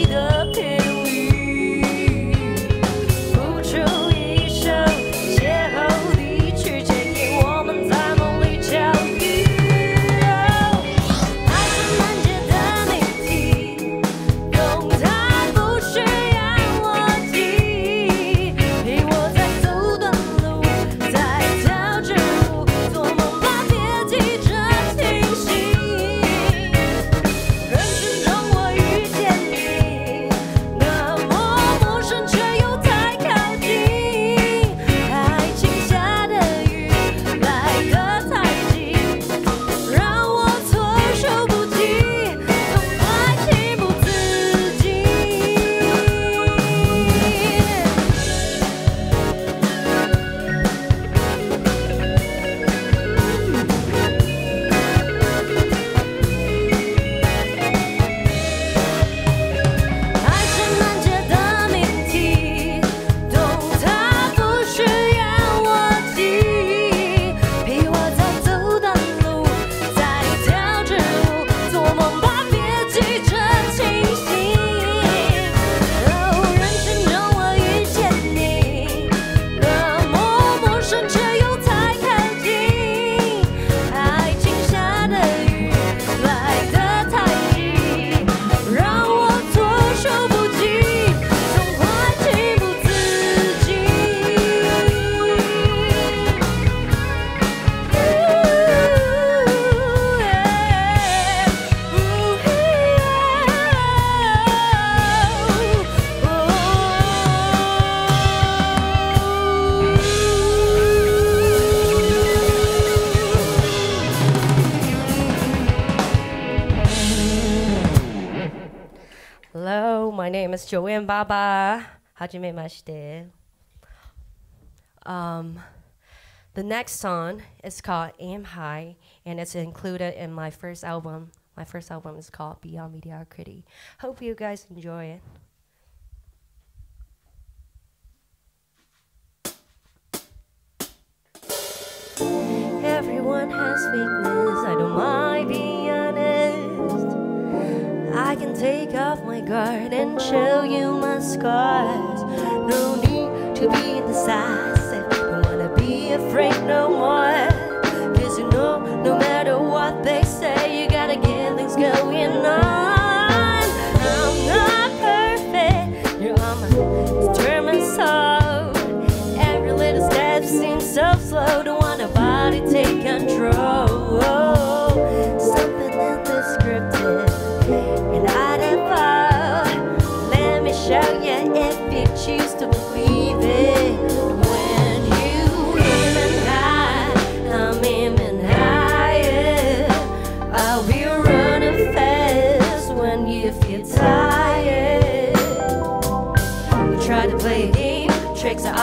记得。Joanne Baba. Hajime mashite. Um, the next song is called Am High, and it's included in my first album. My first album is called Beyond Mediocrity. Hope you guys enjoy it. Everyone has weakness, I don't mind being I can take off my guard and show you my scars. No need to be decisive. Don't wanna be afraid no more. Cause you know, no matter what they say, you gotta get things going on. I'm not perfect, you're my determined soul. Every little step seems so slow. Don't want nobody take control.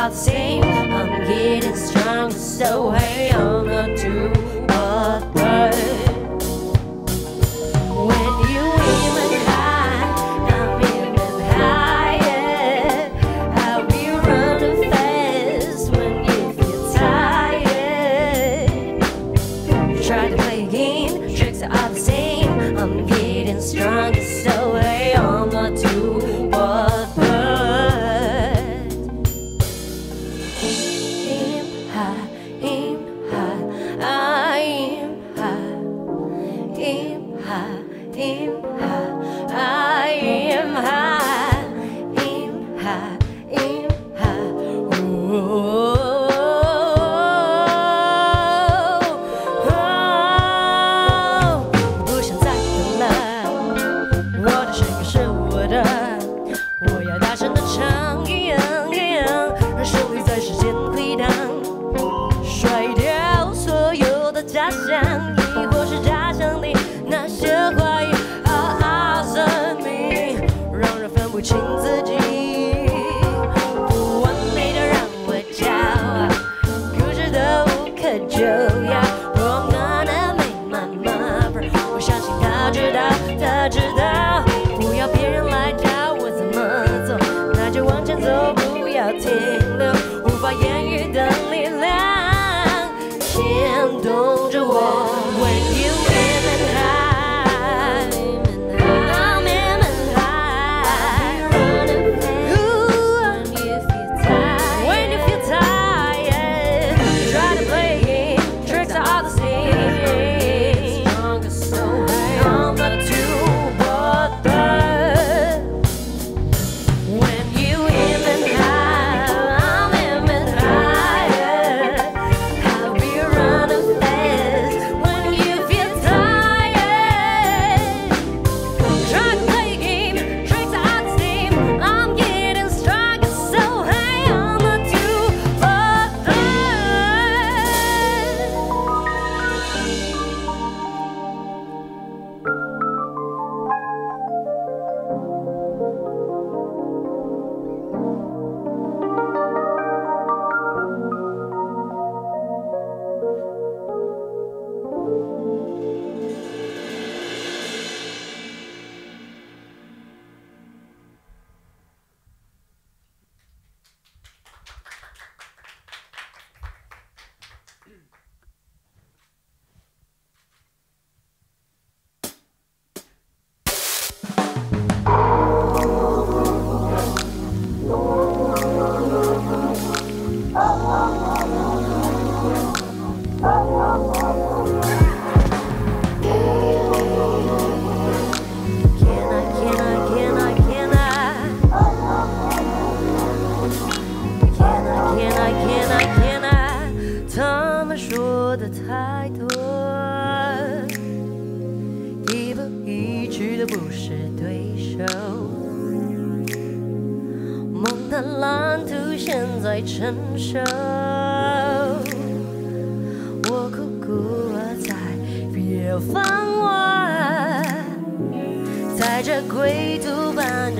the same. I'm getting stronger, so hey.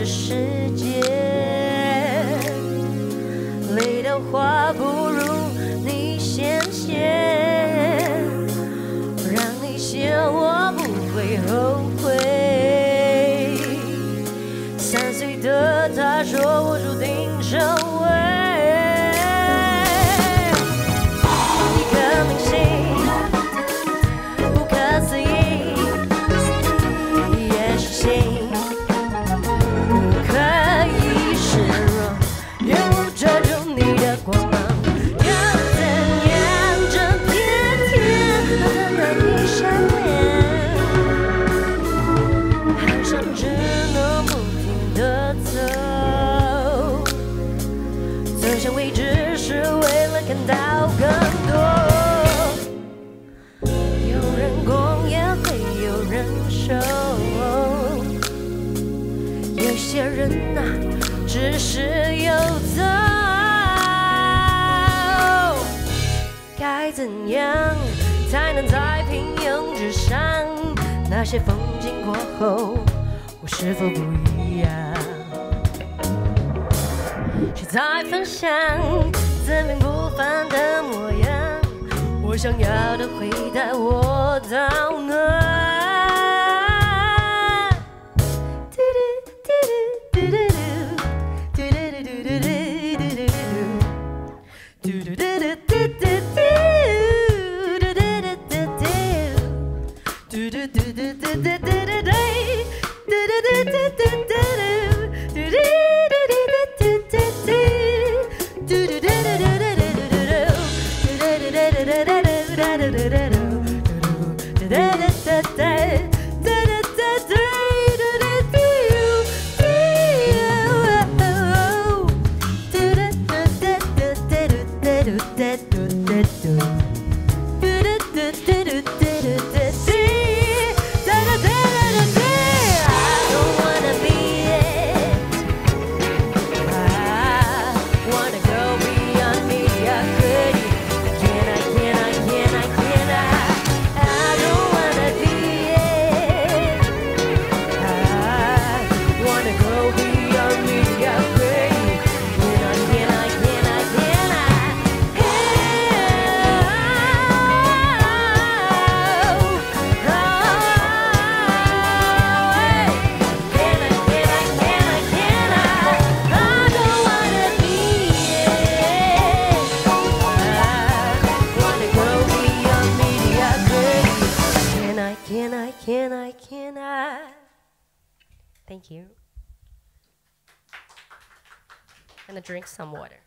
是过后，我是否不一样？谁在分享自命不凡的模样？我想要的回答我到哪？I don't some water.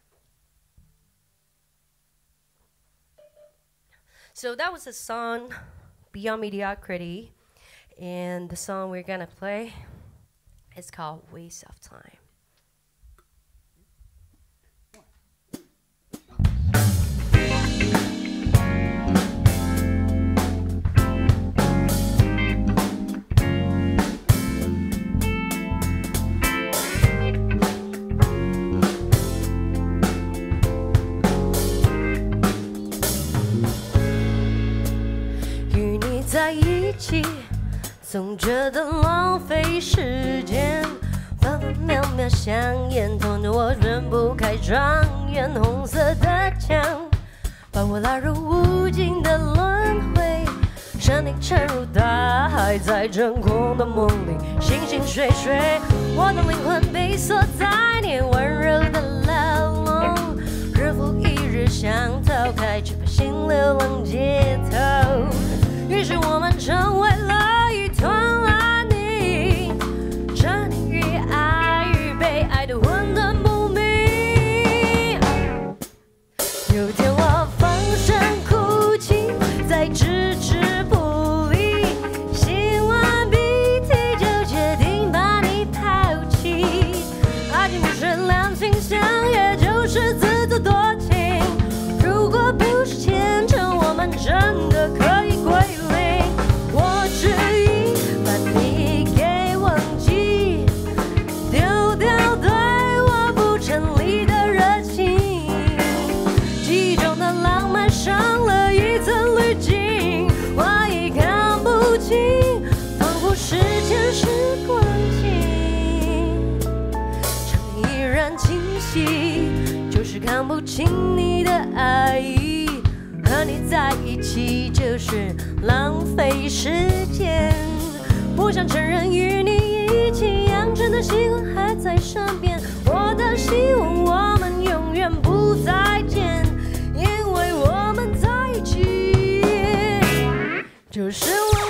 So that was a song, Beyond Mediocrity, and the song we're gonna play is called Waste of Time. “总觉得浪费时间，分分秒秒香烟，痛得我睁不开双眼。红色的墙，把我拉入无尽的轮回，身体沉入大海，在真空的梦里醒醒睡睡。我的灵魂被锁在你温柔的牢笼，日复一日想逃开，却把心流浪街头。于是我们成为起，就是看不清你的爱意。和你在一起就是浪费时间，不想承认与你一起养成的习惯还在身边。我的希望我们永远不再见，因为我们在一起就是我。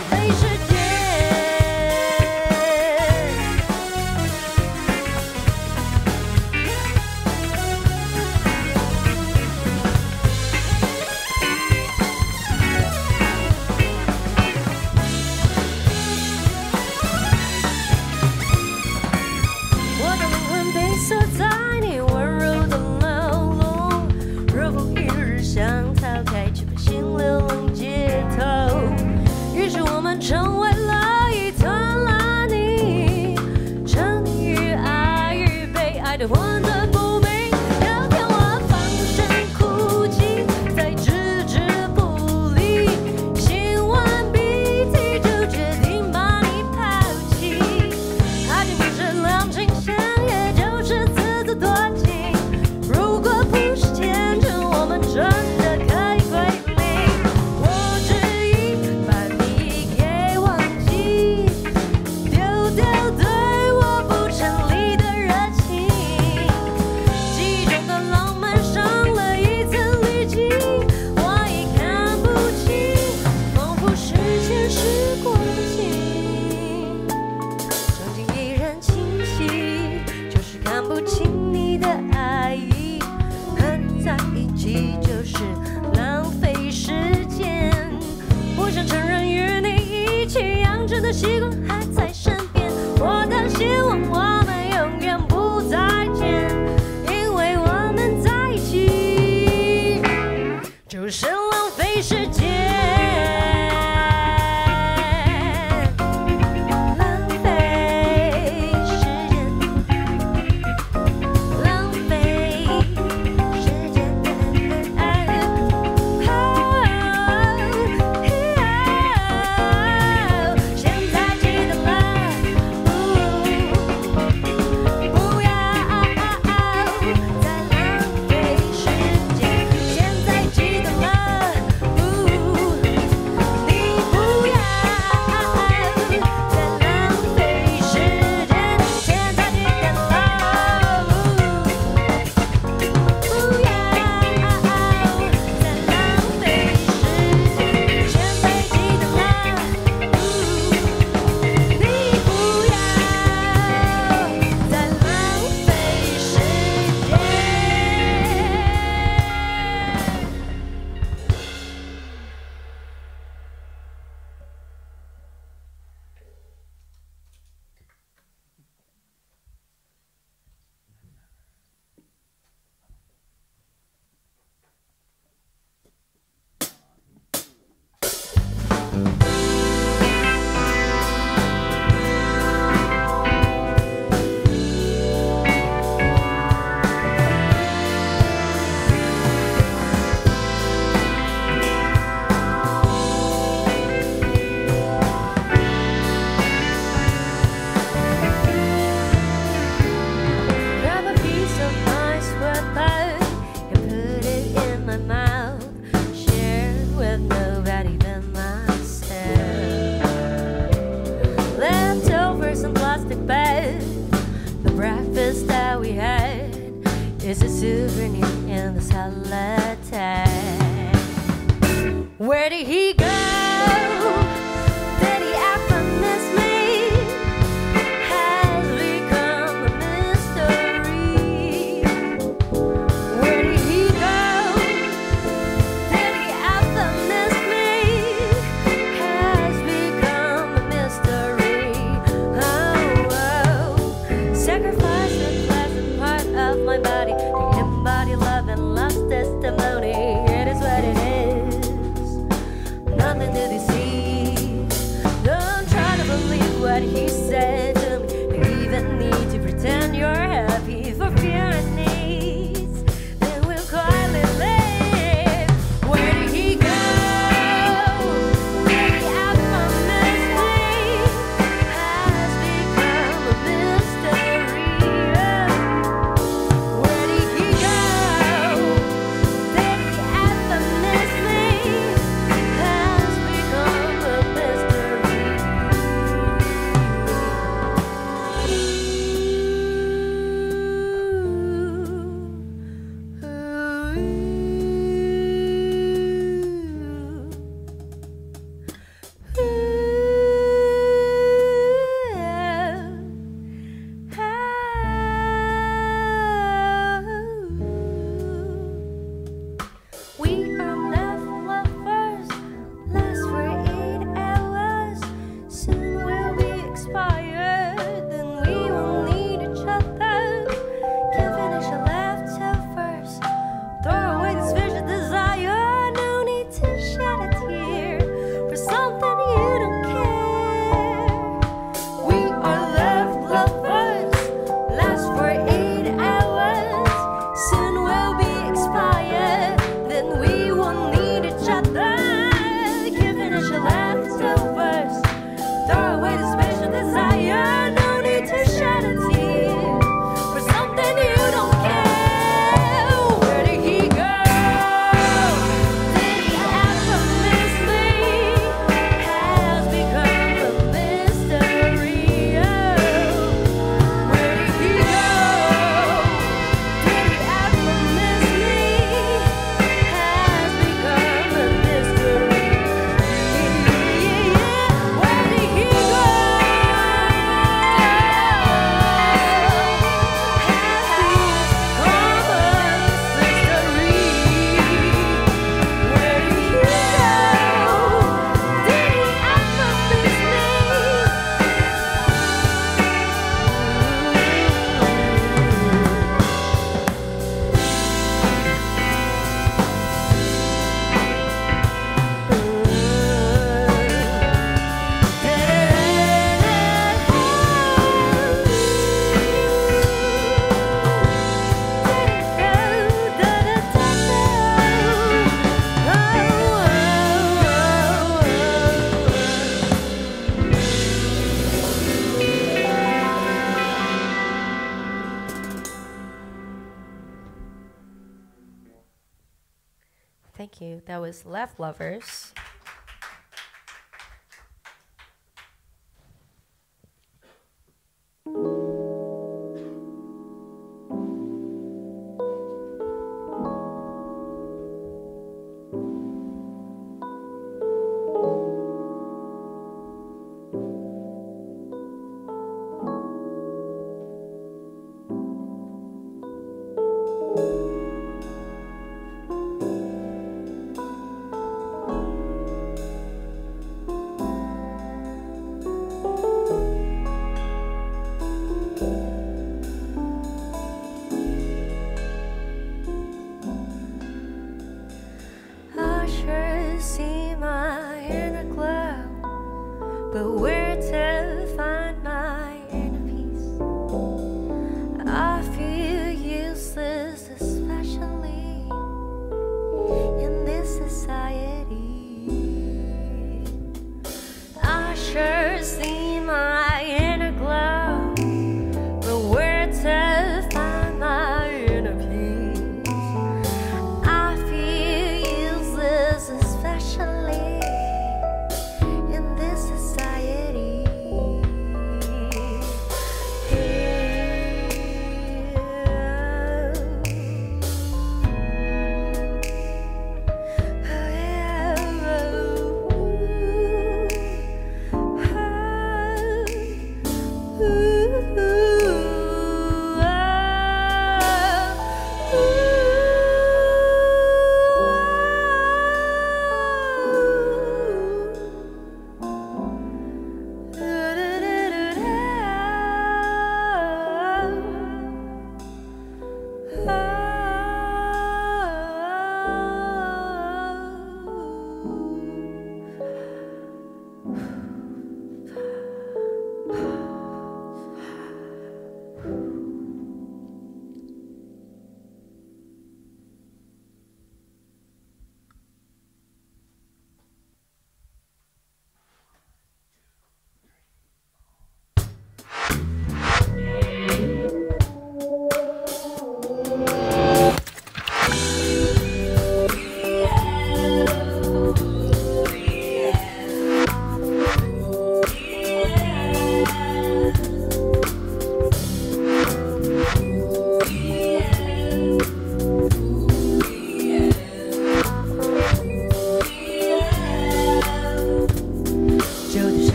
Lovers.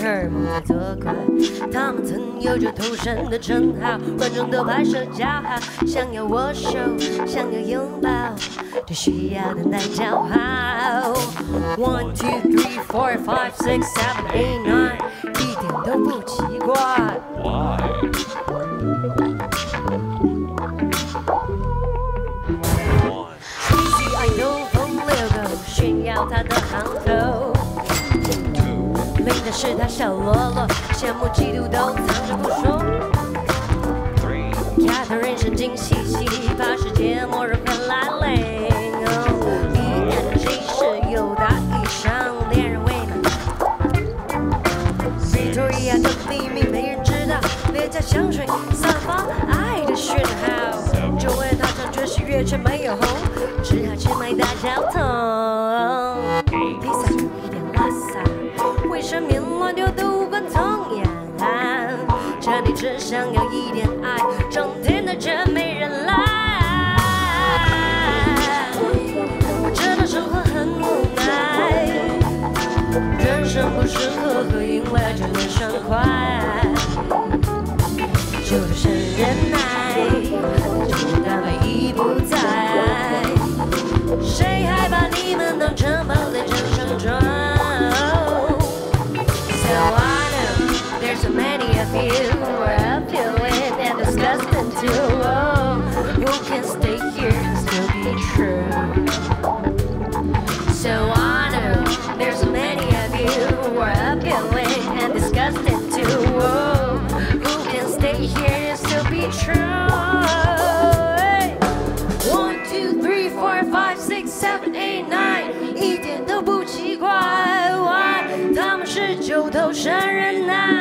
荷尔蒙在作怪。他们曾有着投身的称号，观众都拍手叫好，想要握手，想要拥抱，都需要等待叫好。One two three four five six seven eight nine，一点都不奇怪。的是他小喽啰，羡慕嫉妒都藏着不说。Catherine 神经兮兮，怕世界末日快来临。一看气势又大衣裳，恋人未满。Victoria 的秘密没人知道，廉价香水散发爱的讯号。周围他唱爵士乐却没有红，只好去买大脚桶。乱丢都无关痛痒。这里只想要一点陌生人呐。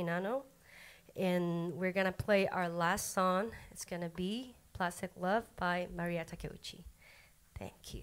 Quinano. And we're going to play our last song. It's going to be Plastic Love by Maria Takeuchi. Thank you.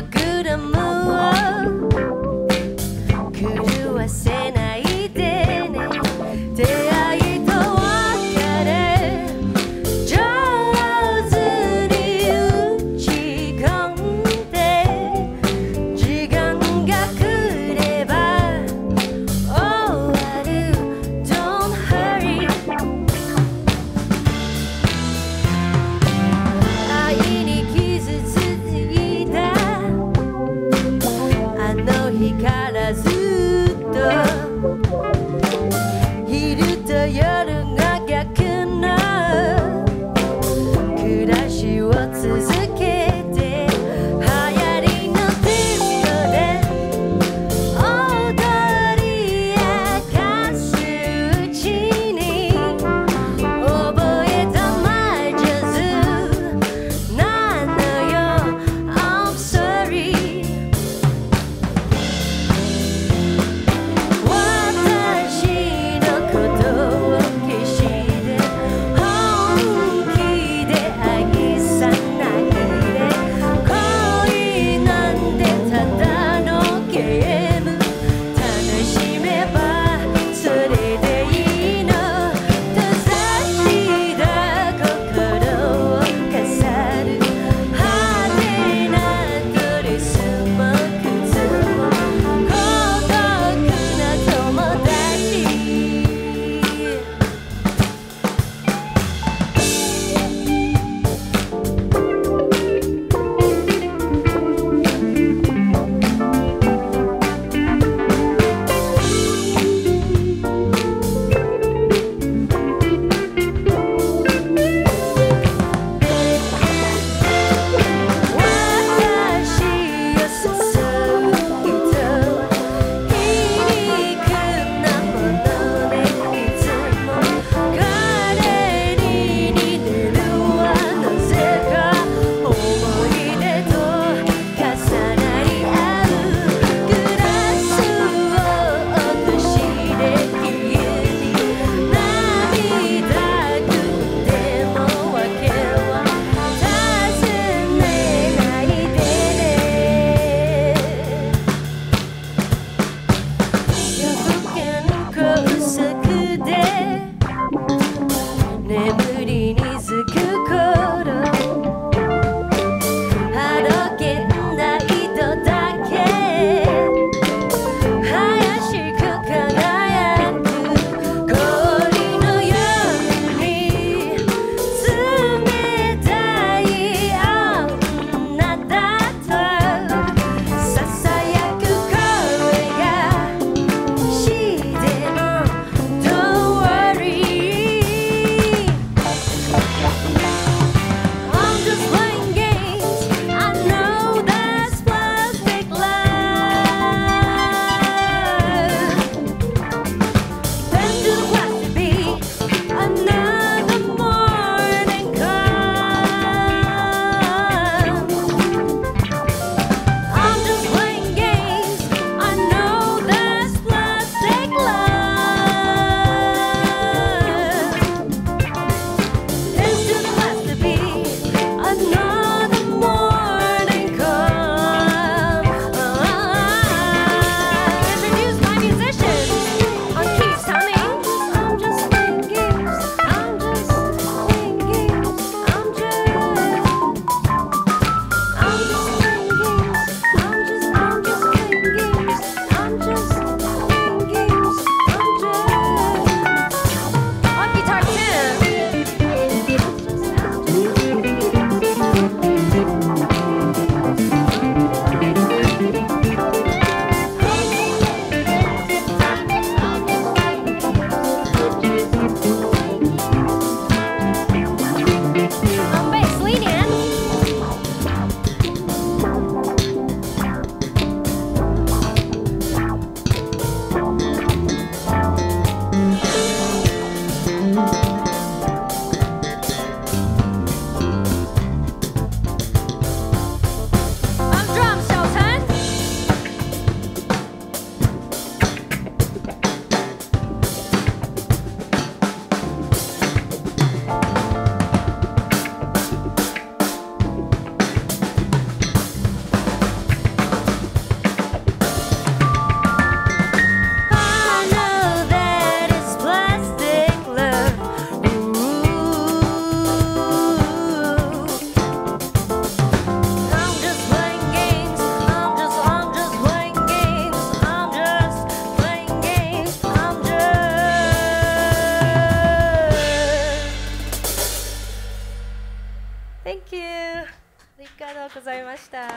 した。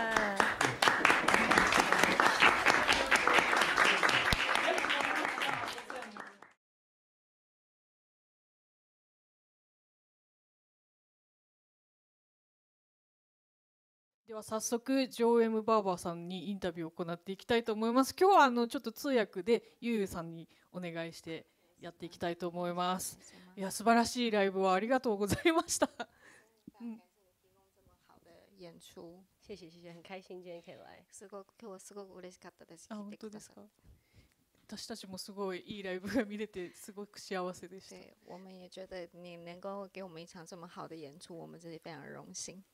では早速ジョー・エム・バーバーさんにインタビューを行っていきたいと思います。今日はあのちょっと通訳でゆうゆうさんにお願いしてやっていきたいと思います。いや素晴らしいライブをありがとうございました。好的演出，谢谢谢谢，很开心今天可以来。すごく今日はすごく嬉しかったです。あ来本当ですか？私たちもすごいいいライブが見れてすごく幸せでした て，我们也觉得你能够给我们一场这么好的演出，我们自己非常荣幸。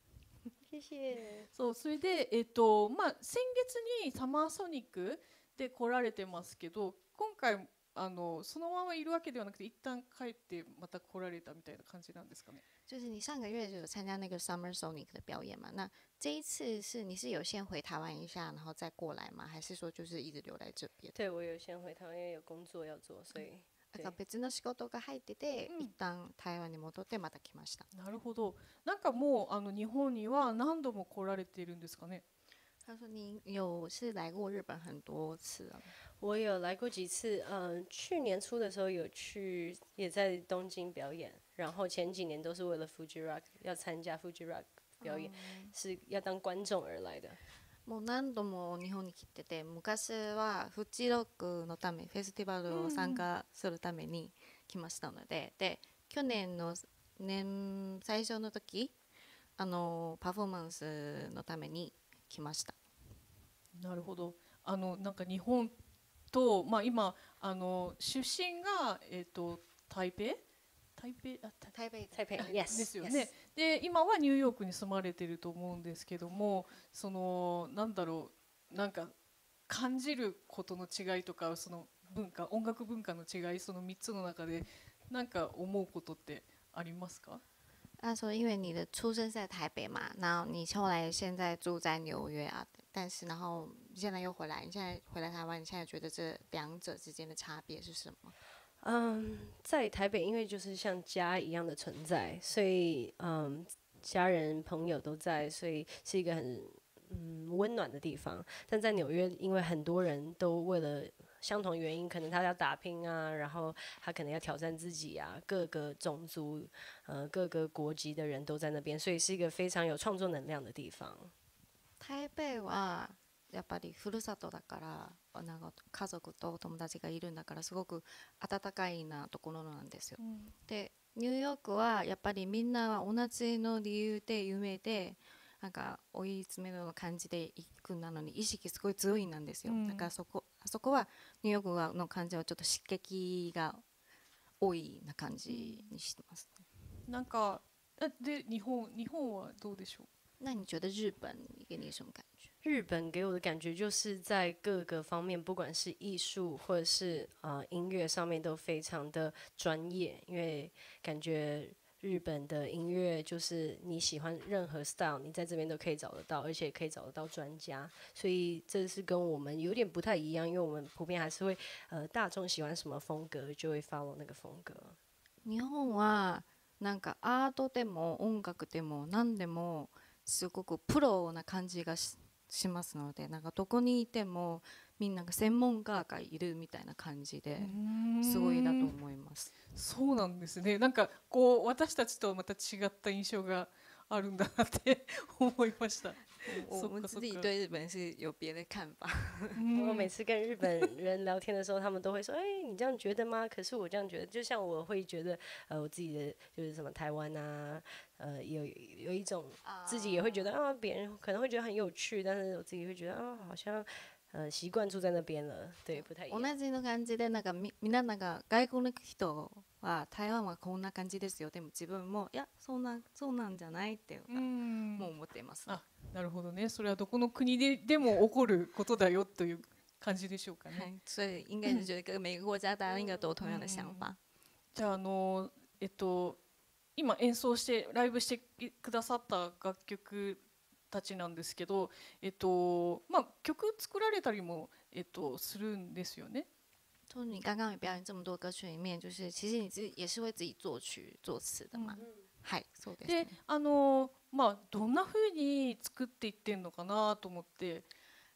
谢谢。そうそれでえっ、とまあ先月にサマーソニックで来られてますけど今回あのそのままいるわけではなくて一旦帰ってまた来られたみたいな感じなんですかね？就是你上个月就有参加那个 Summer Sonic 的表演嘛？那这一次是你是有先回台湾一下，然后再过来吗？还是说就是一直留在这边？对我有先回台湾，因为有工作要做，所以なんか別の仕事が入ってて、うん一旦台湾に戻ってまた来ました。なるほどなんかもうあの日本には何度も来られているんですかね他说您有是来过日本很多次了吗，我有来过几次。嗯、去年初的时候有去，也在东京表演。 然后前几年都是为了 Fuji Rock 要参加 Fuji Rock 表演，是要当观众而来的。もう何度も日本に来てて昔はフジロックのためフェスティバルを参加するために来ましたので、で去年の年最初の時あのパフォーマンスのために来ました。なるほど。あのなんか日本と、まあ、今あの出身が、えー、と台北？台北あ台台北台北で Yes，すよね。で今はニューヨークに住まれてると思うんですけどもそのなんだろうなんか感じることの違いとかその文化音楽文化の違いその3つの中でなんか思うことってありますか？他说因为你的出生是在台北嘛，然后你后来现在住在纽约啊，但是然后现在又回来，你现在回来台湾，你现在觉得这两者之间的差别是什么？嗯，在台北，因为就是像家一样的存在，所以嗯，家人朋友都在，所以是一个很嗯温暖的地方。但在纽约，因为很多人都为了相同原因，可能他要打拼啊，然后他可能要挑战自己啊，各个种族、呃各个国籍的人都在那边，所以是一个非常有创作能量的地方。台北哇やっぱりふるさとだからなんか家族と友達がいるんだからすごく温かいなところなんですよ。でニューヨークはやっぱりみんな同じの理由で夢でなんか追い詰めの感じで行くなのに意識すごい強いなんですよ。うんだからそこあそこはニューヨークの感じはちょっと刺激が多いな感じにしてます。なんかあで日本日本はどうでしょう？那你觉得日本给你什么感觉？日本给我的感觉就是在各个方面，不管是艺术或者是呃音乐上面都非常的专业，因为感觉日本的音乐就是你喜欢任何 style，你在这边都可以找得到，而且可以找得到专家，所以这是跟我们有点不太一样，因为我们普遍还是会呃大众喜欢什么风格就会 follow 那个风格。日本はなんかアートでも音楽でも何でもすごくプロな感じがし しますのでなんかどこにいてもみんなが専門家がいるみたいな感じですごいだと思います。そうなんですねなんかこう私たちとはまた違った印象があるんだなって 思いました。我们自己对日本是有别的看法。我每次跟日本人聊天的时候，他们都会说：“哎、你这样觉得吗？”可是我这样觉得，就像我会觉得，呃，我自己的就是什么台湾啊，呃，有有一种自己也会觉得啊，别人可能会觉得很有趣，但是我自己会觉得啊，好像呃习惯住在那边了，对，不太一样。同じの感じでなんかみみんななんか外国の人は台湾はこんな感じですよでも自分もいやそうなんそうなんじゃないっていうかうんもう思っています、あなるほどねそれはどこの国ででも起こることだよという感じでしょうかね。はい、所以应该是觉得跟每个国家大家应该都有同样的想法。じゃああのえっと今演奏してライブしてくださった楽曲たちなんですけど、えっとまあ曲作られたりもえっとするんですよね。就你刚刚也表演这么多歌曲里面，就是其实你自己也是会自己作曲作词的嘛。はい、そうです。あのまあどんな風に作っていってんのかなと思って、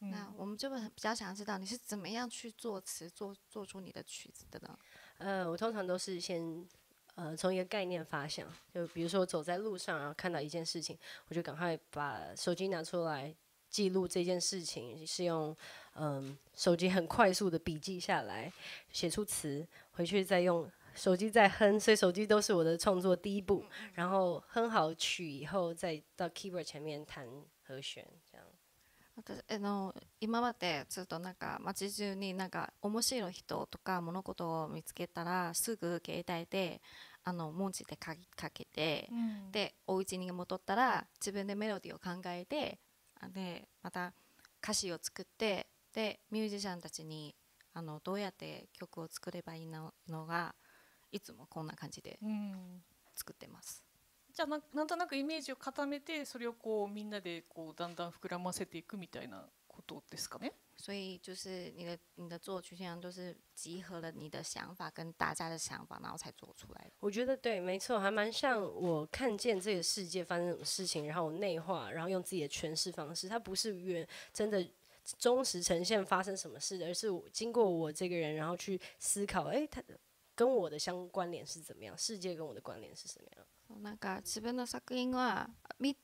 うん那我们就比较想知道你是怎么样去作词做做出你的曲子的呢？呃，我通常都是先呃从一个概念发想，就比如说走在路上，然后看到一件事情，我就赶快把手机拿出来记录这件事情，是用嗯手机很快速的笔记下来，写出词，回去再用手机再哼，所以手机都是我的创作第一步，然后哼好曲以后，再到 keyboard 前面弹和弦。私あの今までずっとなんか街中になんか面白い人とか物事を見つけたらすぐ携帯であの文字で書きかけて、うんでお家に戻ったら自分でメロディーを考えてあでまた歌詞を作ってでミュージシャンたちにあのどうやって曲を作ればいいののがいつもこんな感じでうん作ってます。じゃあななんとなくイメージを固めてそれをこうみんなでこうだんだん膨らませていくみたいなことですかね。所以就是你的你的作曲，现在都是集合了你的想法跟大家的想法，然后才做出来的。我觉得对，没错，还蛮像我看见这个世界发生什么事情，然后我内化，然后用自己的诠释方式。它不是原真的忠实呈现发生什么事的，而是我经过我这个人，然后去思考，诶，它跟我的相关联是怎么样？世界跟我的关联是什么样？ なんか自分の作品は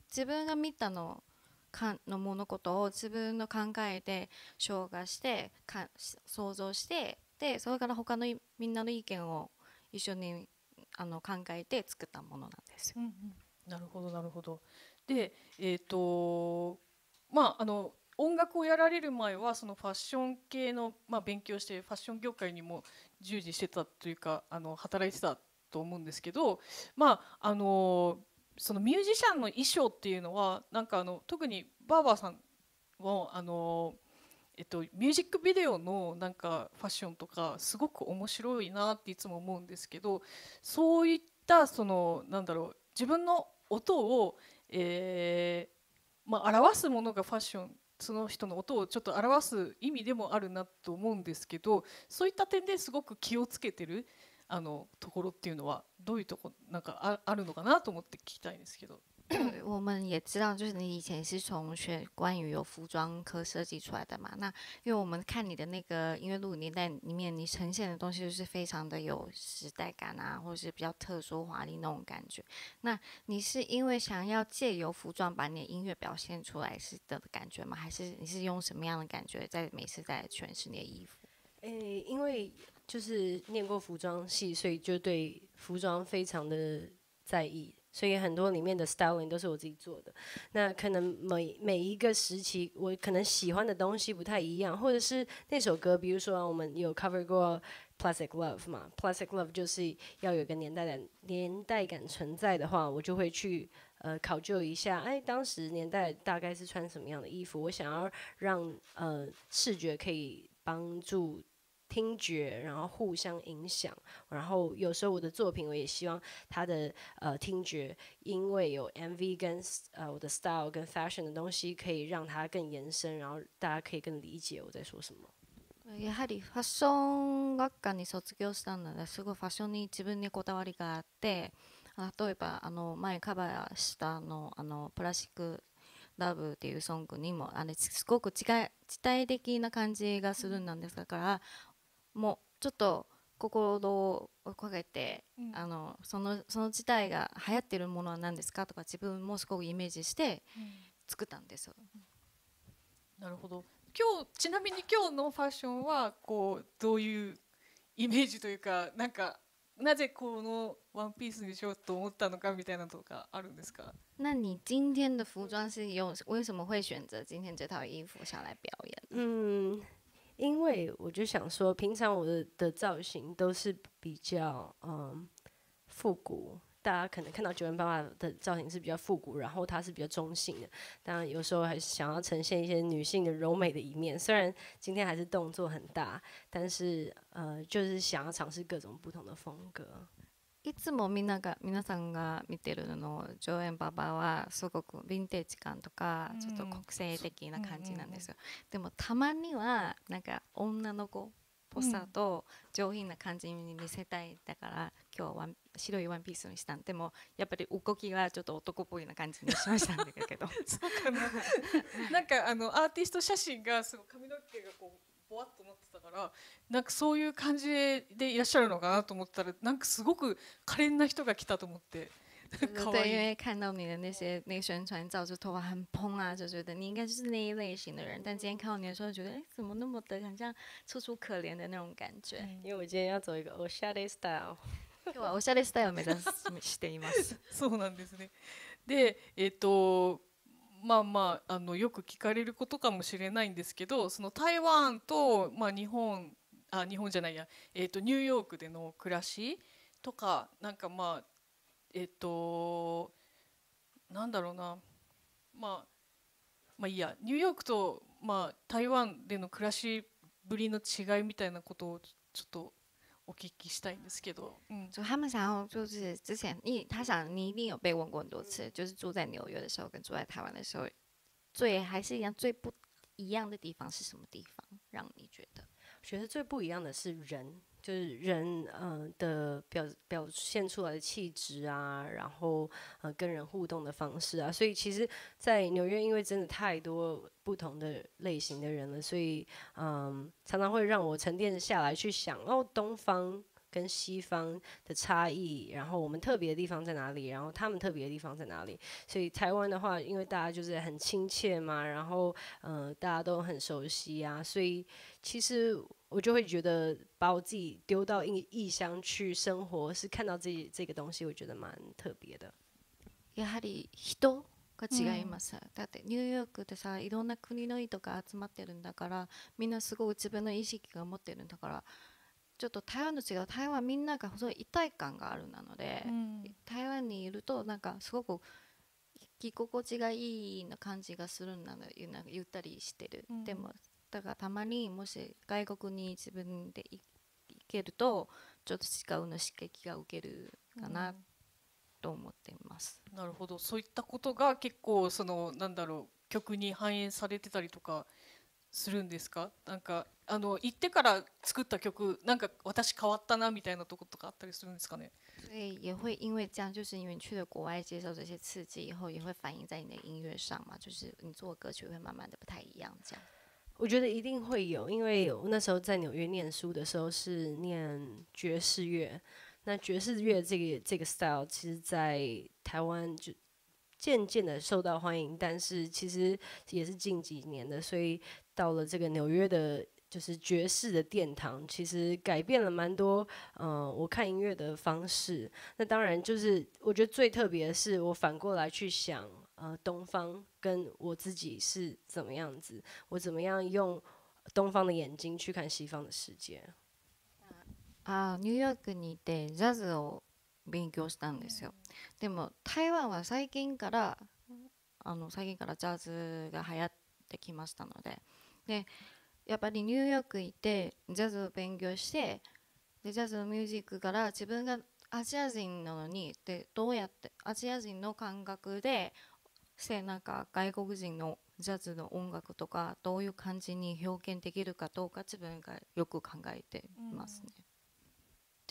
自分が見たのかのものことを自分の考えで消化してか想像してでそれから他のみんなの意見を一緒にあの考えて作ったものなんですよ。うんうん、なるほどなるほど。でえっ、とまああの音楽をやられる前はそのファッション系の、まあ、勉強してファッション業界にも従事してたというかあの働いてたと思うんですけどまああのそのミュージシャンの衣装っていうのはなんかあの特にバーバーさんもあのえっと、ミュージックビデオのなんかファッションとかすごく面白いなっていつも思うんですけどそういったそのなんだろう自分の音を、えーまあ、表すものがファッションその人の音をちょっと表す意味でもあるなと思うんですけどそういった点ですごく気をつけてるあのところっていうのはどういうとこなんかああるのかなと思って聞きたいんですけど。对我们也知道，就是你以前是从学关于有服装科设计出来的嘛。那因为我们看你的那个音乐录影年代里面，你呈现的东西就是非常的有时代感啊，或者是比较特殊华丽那种感觉。那你是因为想要借由服装把你的音乐表现出来是的感觉吗？还是你是用什么样的感觉在每次在诠释你的衣服？诶、欸因为就是念过服装系，所以就对服装非常的在意，所以很多里面的 styling 都是我自己做的。那可能每每一个时期，我可能喜欢的东西不太一样，或者是那首歌，比如说我们有 cover 过 Plastic Love 嘛，Plastic Love 就是要有个年代感年代感存在的话，我就会去。呃，考究一下，哎，当时年代大概是穿什么样的衣服？我想要让呃视觉可以帮助听觉，然后互相影响。然后有时候我的作品，我也希望它的呃听觉，因为有 MV 跟呃我的 style 跟 fashion 的东西，可以让它更延伸，然后大家可以更理解我在说什么。やはりファッション学科に卒業したのですごいファッションに自分にこだわりがあって例えばあの前カバーしたあのあのプラスチックラブっていうソングにもあれすごく時代時代的な感じがするんなんですだからもうちょっと心をかけて、うん。あのそのその時代が流行ってるものは何ですか？とか自分もすごくイメージして作ったんですよ。なるほど。今日ちなみに今日のファッションはこうどういうイメージというかなんかなぜこのワンピースにしようと思ったのかみたいなのとかあるんですか？那你今天的服装是用为什么会选择今天这套衣服上来表演？嗯，因为我就想说，平常我的的造型都是比较嗯复古，大家可能看到九零八八的造型是比较复古，然后它是比较中性的。当然有时候还是想要呈现一些女性的柔美的一面，虽然今天还是动作很大，但是呃，就是想要尝试各种不同的风格。いつもみんなが皆さんが見てるの上演ババはすごくヴィンテージ感とかうん。ちょっと国性的な感じなんですよ。でもたまにはなんか女の子ぽさと上品な感じに見せたいだから今日は白いワンピースにしたんでもやっぱり動きがちょっと男っぽいな感じにしましたんだけど。そうかな。なんかあのアーティスト写真がすごい髪の毛がこうぼわっとなってたからなんかそういう感じでいらっしゃるのかなと思ったらなんかすごく可憐な人が来たと思って。可对，因为看到你的那些那个宣传照，就头发很蓬啊，就觉得你应该就是那一类型的人。但今天看到你的时候，觉得哎，怎么那么的很像楚楚可怜的那种感觉。因为我今天要走一个 o s h a r e style，今日はおしゃれスタイルを目指す しています。そうなんですね。で、えっ、とまあまああのよく聞かれることかもしれないんですけど、その台湾とまあ日本あ日本じゃないや、えっ、とニューヨークでの暮らしとかなんかまあえっ、となんだろうな、まあまあいいや。ニューヨークとまあ台湾での暮らしぶりの違いみたいなことをちょっとお聞きしたいんですけど、うん、就他们想要就是之前你他想你一定有被问过很多次，就是住在纽约的时候跟住在台湾的时候，最还是一样最不一样的地方是什么地方？让你觉得？我觉得最不一样的是人，就是人呃的表表现出来的气质啊，然后呃跟人互动的方式啊，所以其实，在纽约因为真的太多 不同的类型的人了，所以嗯常常会让我沉淀下来去想哦东方。跟西方的差异，然后我们特别的地方在哪里，然后他们特别的地方在哪里？所以台湾的话，因为大家就是很亲切嘛，然后呃大家都很熟悉啊，所以其实我就会觉得把我自己丢到异异乡去生活，是看到这这个东西，我觉得蛮特别的。やはり人 が違います、だってニューヨークってさいろんな国の人が集まってるんだからみんなすごい自分の意識が持ってるんだからちょっと台湾と違う台湾はみんながすごい一体感があるなので、うん。台湾にいるとなんかすごく着心地がいいな感じがするんだななんかゆったりしてる、うん。でもだからたまにもし外国に自分で行行けるとちょっと違うの刺激が受けるかなと思っています。なるほどそういったことが結構そのなんだろう曲に反映されてたりとかするんですか？なんかあの行ってから作った曲なんか私変わったなみたいなとことかあったりするんですかね？所以也会因为这样，就是因为你去了国外接受这些刺激以后，也会反映在你的音乐上嘛，就是你做的歌曲会慢慢的不太一样，这样。我觉得一定会有，因为我那时候在纽约念书的时候是念爵士乐，那爵士乐这个这个 style，其实在台湾就渐渐的受到欢迎，但是其实也是近几年的，所以到了这个纽约的，就是爵士的殿堂，其实改变了蛮多，呃，我看音乐的方式。那当然就是我觉得最特别的是，我反过来去想，呃，东方跟我自己是怎么样子，我怎么样用东方的眼睛去看西方的世界。あニューヨークにいてジャズを勉強したんですよ。でも台湾は最近からあの最近からジャズが流行ってきましたのででやっぱりニューヨーク行ってジャズを勉強してでジャズのミュージックから自分がアジア人なのにでどうやってアジア人の感覚でせなんか外国人のジャズの音楽とかどういう感じに表現できるかどうか自分がよく考えていますね。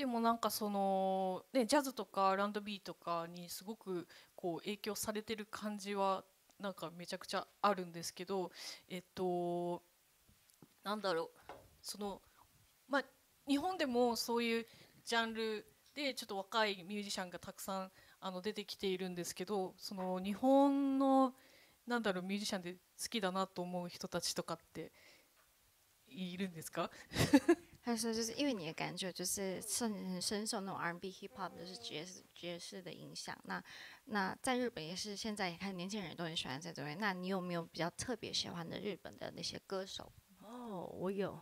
でもなんかその、ね、ジャズとか R&B とかにすごくこう影響されてる感じはなんかめちゃくちゃあるんですけどえっとなんだろうそのまあ日本でもそういうジャンルでちょっと若いミュージシャンがたくさんあの出てきているんですけどその日本のなんだろうミュージシャンで好きだなと思う人たちとかっているんですか？他说，就是因为你的感觉就是深很深受那种 R&B、Hip Hop 就是爵士爵士的影响。那那在日本也是，现在也看年轻人都很喜欢这种。那你有没有比较特别喜欢的日本的那些歌手？哦，我有，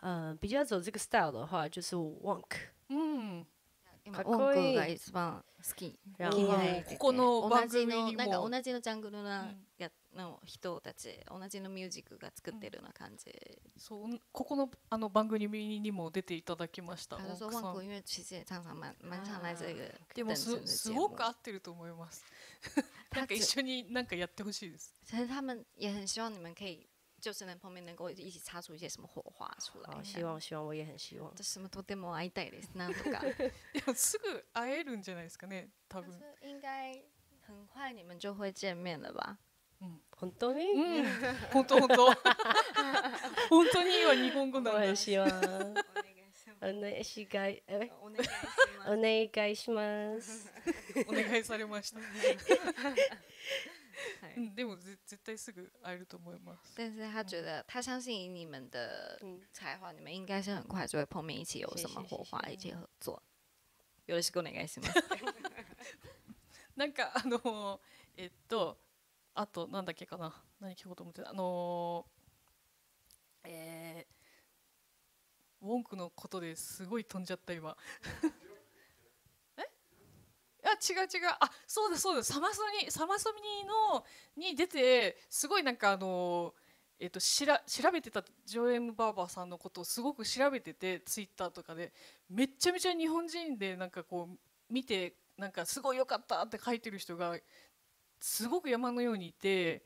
呃，比较走这个 style 的话，就是 Wonk，うん今かっこいい音楽が一番好き。然気にな后っててここの同番じの組にもなんか同じのジャングルなうんや の人たち、同じのミュージックが作ってるような感じ。そうここのあの番組にも出ていただきましたでもすすごく合ってると思います なんか一緒になんかやってほしいです其实他们也很希望你们可以，就是能后面能够一起擦出一些什么火花出来。好，希望希望我也很希望。私もとても会いたいです。なんとか。いやすぐ会えるんじゃないですかね多分应该很快你们就会见面了吧？本当に？うん 本当本当 本当に今日本語なんだしがいえ？お願いします。お願いします。お願いされましたはいうんでもぜ絶対すぐ会えると思います但是他觉得，他相信以你们的嗯才华，你们应该是很快就会碰面，一起有什么火花，一起合作？よろしくお願いします。なんかあのえっとあとなんだっけかな。何聞こうと思ってあのえー、ウォンクのことですごい飛んじゃった今。え？あ違う違う。あそうだそうだ。サマソニサマソニのに出てすごいなんかあのえっとしら調べてたジョエム・バーバーさんのことをすごく調べててツイッターとかで。めっちゃめちゃ日本人でなんかこう見てなんかすごい良かったって書いてる人がすごく山のようにいて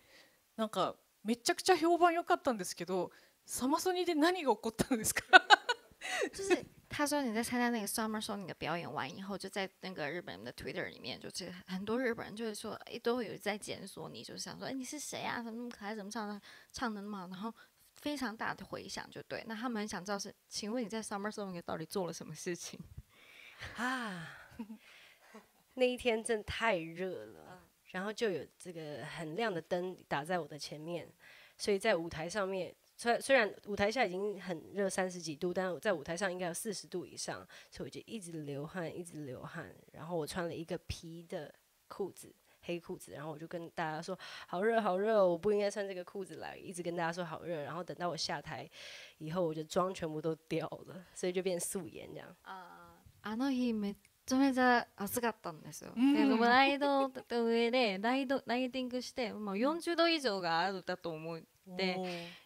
なんかめちゃくちゃ評判良かったんですけどサマソニで何が起こったんですか就是他说你在参加那个 Summer Sonic 的表演完以后，就在那个日本人的 Twitter 里面，就是很多日本人就是说，哎，都有在检索你，就是想说，哎，你是谁啊？怎么那么可爱？怎么唱的唱的那么好？然后非常大的回响，就对。那他们很想知道是，请问你在 Summer Sonic 到底做了什么事情？啊，那一天真的太热了， 然后就有这个很亮的灯打在我的前面，所以在舞台上面，虽虽然舞台下已经很热三十几度，但是在舞台上应该有四十度以上，所以我就一直流汗，一直流汗。然后我穿了一个皮的裤子，黑裤子，然后我就跟大家说好热好热哦，我不应该穿这个裤子来，一直跟大家说好热。然后等到我下台以后，我的妆全部都掉了，所以就变素颜这样。ああの日めっ ちゃめちゃ暑かったんですよ。うん。でもライドの上でライドライディングしてもう40度以上があるだと思うで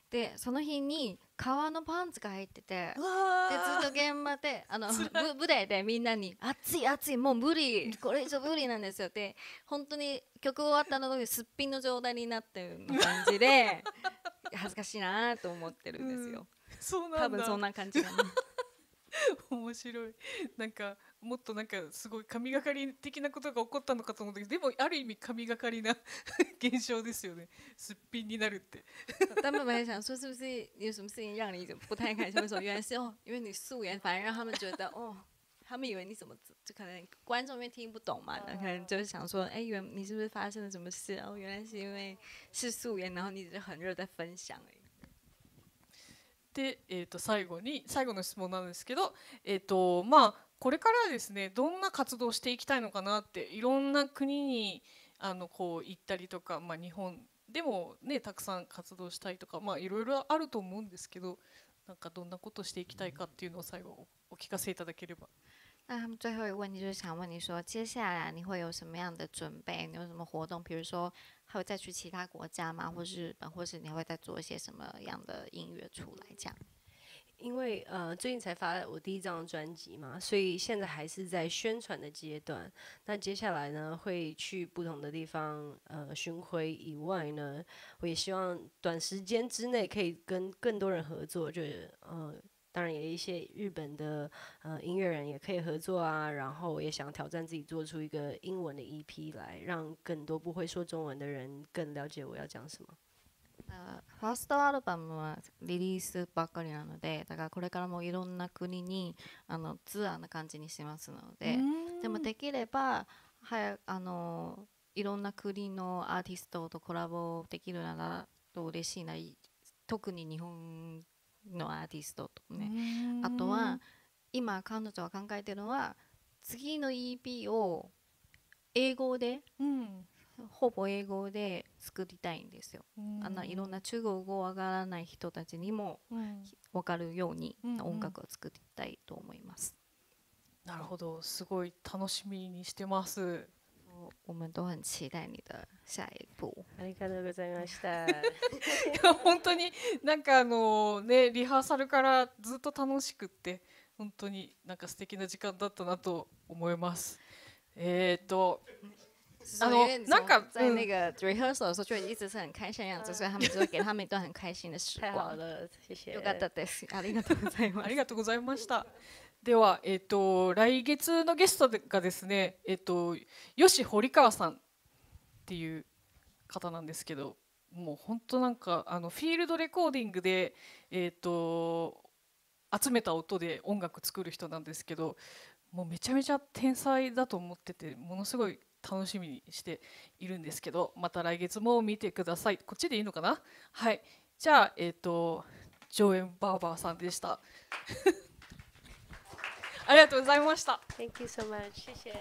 でその日に革のパンツが入っててでずっと現場であのぶ舞台でみんなに「暑い暑いもう無理これ以上無理なんですよ」で本当に曲終わったの時すっぴんの状態になってる感じで 恥ずかしいなと思ってるんですよ。そうなんだ。多分そんな感じだね。面白い。なんかもっとなんかすごい神がかり的なことが起こったのかと思ったけどでもある意味神がかりな 現象ですよねすっぴんになるって 他们本来想说是不是有什么事情让你不太开心的时候，原来是哦，因为你素颜，反而让他们觉得 哦，他们以为你怎么就可能观众因为听不懂嘛，那可能就是想说，哎，原你是不是发生了什么事？哦，原来是因为是素颜，然后你就很热在分享而已。で、えー、と最後に最後の質問なんですけど、えーとまあ、これからですねどんな活動をしていきたいのかなっていろんな国にあのこう行ったりとか、まあ、日本でも、ね、たくさん活動したいとか、まあ、いろいろあると思うんですけどなんかどんなことをしていきたいかっていうのを最後お聞かせいただければ。那他们最后一个问题就是想问你说，接下来你会有什么样的准备？你有什么活动？比如说，还会再去其他国家吗？或是日本，或是你会再做一些什么样的音乐出来？这样？因为呃最近才发我第一张专辑嘛，所以现在还是在宣传的阶段。那接下来呢，会去不同的地方呃巡回以外呢，我也希望短时间之内可以跟更多人合作，就是呃。当然，也一些日本的呃音乐人也可以合作啊。然后，我也想挑战自己，做出一个英文的 EP 来，让更多不会说中文的人更了解我要讲什么。あファーストアルバムはリリースばっかりなのでだからこれからもいろんな国にあのツアーな感じにしますのででもできればはあのいろんな国のアーティストとコラボできるならと嬉しいな特に日本のアーティストとね。あとは今彼女は考えてるのは次の EP を英語でうんほぼ英語で作りたいんですよ。あんないろんな中国語わからない人たちにもうん分かるように音楽を作りたいと思います。なるほどすごい楽しみにしてます。我们都很期待你的下一步。ありがとうございました。いや本当になんかあのねリハーサルからずっと楽しくって本当になんか素敵な時間だったなと思います。えっ、とあのなんか在那个 rehearsal 的时候就一直是很开心的样子，所以他们就会给他们一段很开心的时太好光。了，谢谢。よかったです。ありがとうございますあ。りがとうございました。では、えっ、と、来月のゲストがですね、えっ、と、吉堀川さんっていう方なんですけど、もう本当なんか、あの、フィールドレコーディングで、えっ、と、集めた音で音楽作る人なんですけど、もうめちゃめちゃ天才だと思ってて、ものすごい楽しみにしているんですけど、また来月も見てください。こっちでいいのかな？はい。じゃあ、えっ、と、上演バーバーさんでした。ありがとうございました。Thank you so much，谢谢。